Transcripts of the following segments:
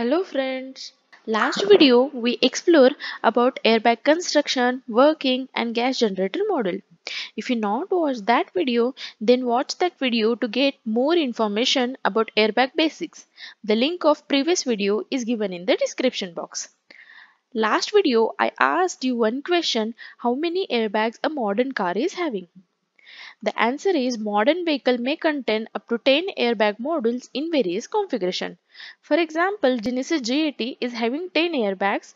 Hello friends. Last video we explore about airbag construction, working and gas generator module. If you not watch that video then watch that video to get more information about airbag basics. The link of previous video is given in the description box. Last video I asked you one question how many airbags a modern car is having. The answer is modern vehicle may contain up to 10 airbag modules in various configuration. For example, Genesis G80 is having 10 airbags,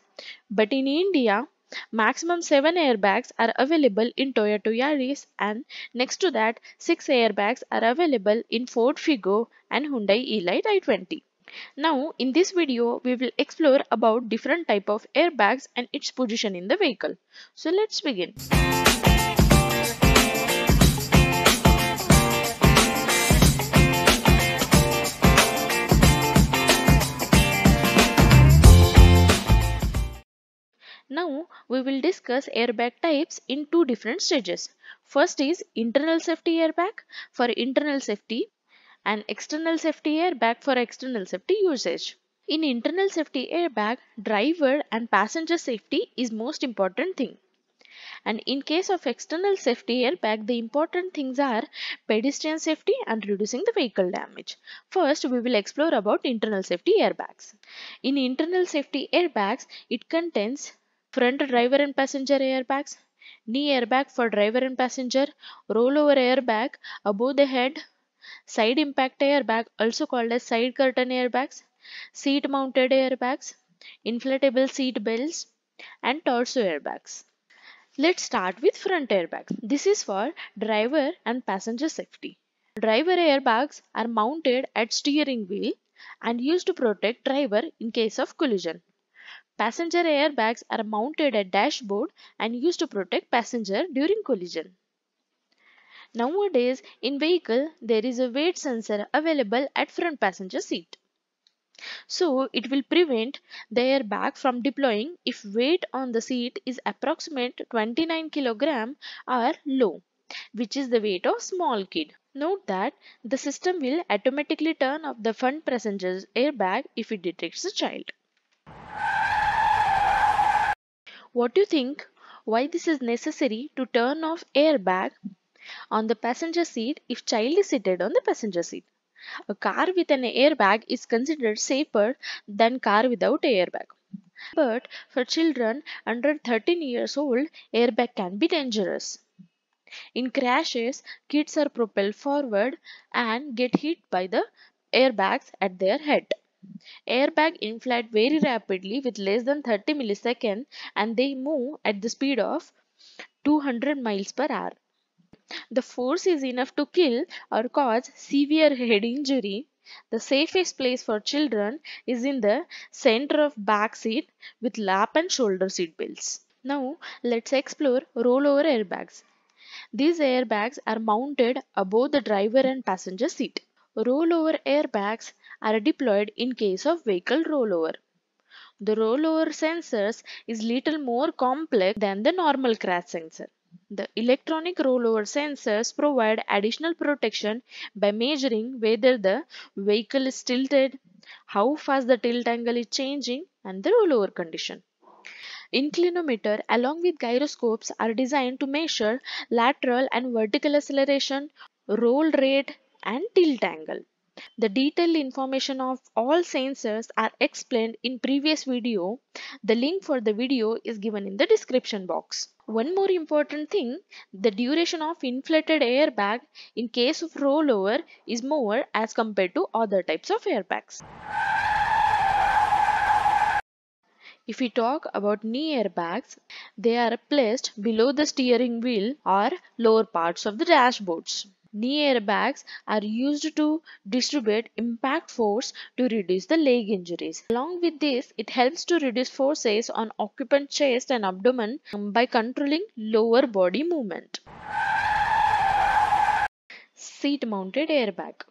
but in India, maximum 7 airbags are available in Toyota Yaris and next to that 6 airbags are available in Ford Figo and Hyundai Elite i20. Now in this video we will explore about different type of airbags and its position in the vehicle. So let's begin. We will discuss airbag types in two different stages. First is internal safety airbag for internal safety and external safety airbag for external safety usage. In internal safety airbag, driver and passenger safety is most important thing. And in case of external safety airbag, the important things are pedestrian safety and reducing the vehicle damage. First, we will explore about internal safety airbags. In internal safety airbags, it contains front driver and passenger airbags, knee airbag for driver and passenger, rollover airbag above the head, side impact airbag also called as side curtain airbags, seat mounted airbags, inflatable seat belts and torso airbags. Let's start with front airbags. This is for driver and passenger safety. Driver airbags are mounted at steering wheel and used to protect driver in case of collision. Passenger airbags are mounted at dashboard and used to protect passenger during collision. Nowadays, in vehicle, there is a weight sensor available at front passenger seat. So, it will prevent the airbag from deploying if weight on the seat is approximate 29 kg or low, which is the weight of small kid. Note that the system will automatically turn off the front passenger's airbag if it detects a child. What do you think? Why this is necessary to turn off airbag on the passenger seat if child is seated on the passenger seat? A car with an airbag is considered safer than car without airbag. But for children under 13 years old, airbag can be dangerous. In crashes, kids are propelled forward and get hit by the airbags at their head. Airbag inflate very rapidly with less than 30 milliseconds and they move at the speed of 200 miles per hour. The force is enough to kill or cause severe head injury. The safest place for children is in the center of back seat with lap and shoulder seat belts. Now let's explore rollover airbags. These airbags are mounted above the driver and passenger seat. Rollover airbags are deployed in case of vehicle rollover. The rollover sensors is little more complex than the normal crash sensor. The electronic rollover sensors provide additional protection by measuring whether the vehicle is tilted, how fast the tilt angle is changing and the rollover condition. Inclinometer along with gyroscopes are designed to measure lateral and vertical acceleration, roll rate and tilt angle. The detailed information of all sensors are explained in previous video. The link for the video is given in the description box. One more important thing, the duration of inflated airbag in case of rollover is more as compared to other types of airbags. If we talk about knee airbags, they are placed below the steering wheel or lower parts of the dashboards. Knee airbags are used to distribute impact force to reduce the leg injuries. Along with this, it helps to reduce forces on occupant chest and abdomen by controlling lower body movement. Seat mounted airbag.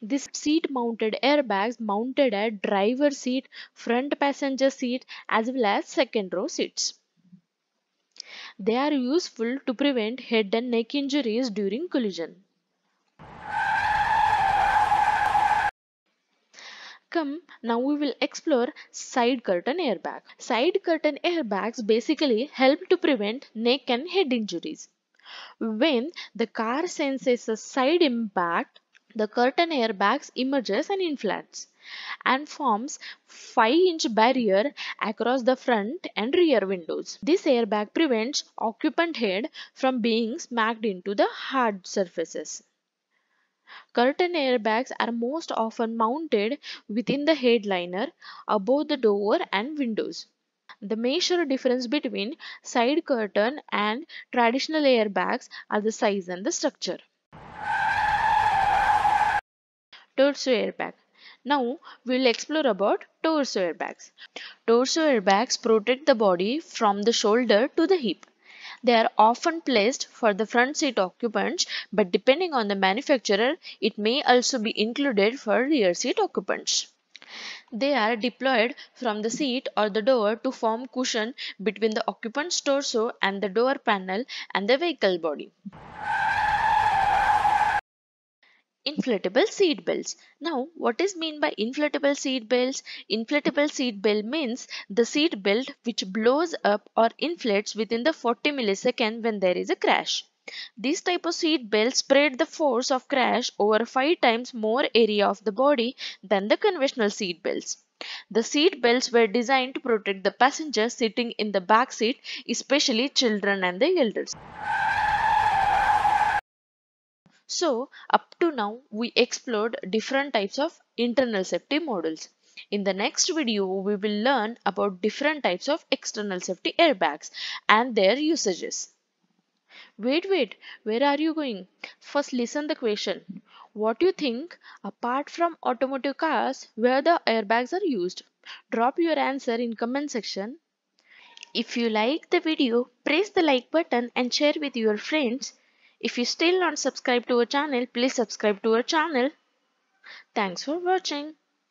This seat mounted airbags mounted at driver seat, front passenger seat as well as second row seats. They are useful to prevent head and neck injuries during collision. Come, now we will explore side curtain airbag. Side curtain airbags basically help to prevent neck and head injuries. When the car senses a side impact, the curtain airbags emerges and inflates and forms 5 inch barrier across the front and rear windows. This airbag prevents occupant head from being smacked into the hard surfaces. Curtain airbags are most often mounted within the headliner, above the door and windows. The major difference between side curtain and traditional airbags are the size and the structure. Torso airbag. Now we will explore about torso airbags. Torso airbags protect the body from the shoulder to the hip. They are often placed for the front seat occupants, but depending on the manufacturer, it may also be included for rear seat occupants. They are deployed from the seat or the door to form cushion between the occupant's torso and the door panel and the vehicle body. Inflatable seat belts. Now, what is mean by inflatable seat belts? Inflatable seat belt means the seat belt which blows up or inflates within the 40 millisecond when there is a crash. This type of seat belt spread the force of crash over 5 times more area of the body than the conventional seat belts. The seat belts were designed to protect the passengers sitting in the back seat, especially children and the elders. So up to now we explored different types of internal safety models. In the next video we will learn about different types of external safety airbags and their usages. Wait wait where are you going? First listen the question. What do you think apart from automotive cars where the airbags are used? Drop your answer in comment section. If you like the video press the like button and share with your friends. If you still not subscribed to our channel, please subscribe to our channel. Thanks for watching.